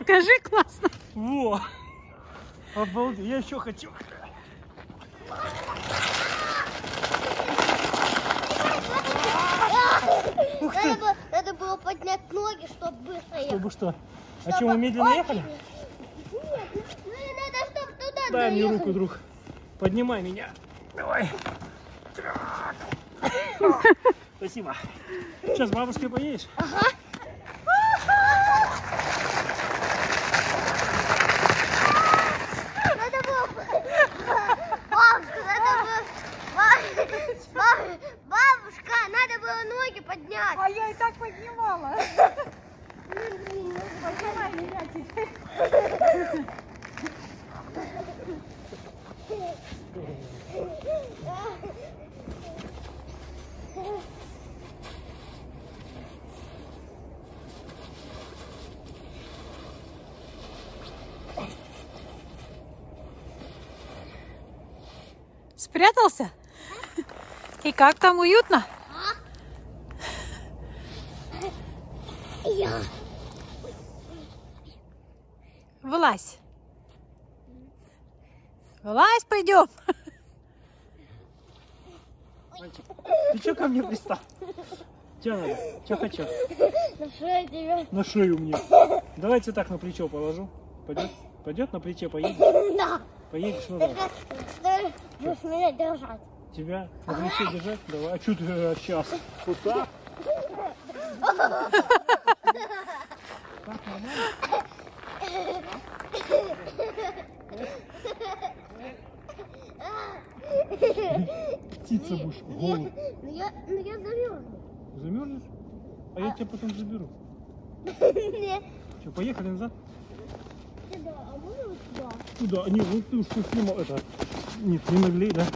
Скажи классно. Во! Обалдеть, я еще хочу. Ух ты! Надо было, надо было поднять ноги, чтобы быстро ехать. Чтобы что? А Чтобы что, мы медленно очень- ехали? Нет, ну и надо, чтобы туда Дай мне доехать. руку, друг. Поднимай меня. Давай. Спасибо. Сейчас бабушкой поедешь? Надо было... Бабушка, надо было... Ба- ба- Бабушка, надо было ноги поднять. А я и так поднимала. Поднимай меня теперь. Спрятался? И как там уютно? Я. Вылазь. Вылазь, пойдем. Мальчик, ты что ко мне пристал? Че надо? Че хочу? Ну что я тебе? На шею мне. Давайте так на плечо положу. Пойдет? Пойдет на плече поедешь? Да. Поедешь, ну давай. как- ты будешь меня держать. Тебя на плече держать? Давай. А что ты сейчас? Вот так? Так нормально? Птица будешь, голубь. Ну я, ну я замерзну. Замерзнешь? А я тебя потом заберу. Что, поехали назад? Сюда, а можно вот? Туда. Не, ну ты уж снимал это. Нет, не наглей, да?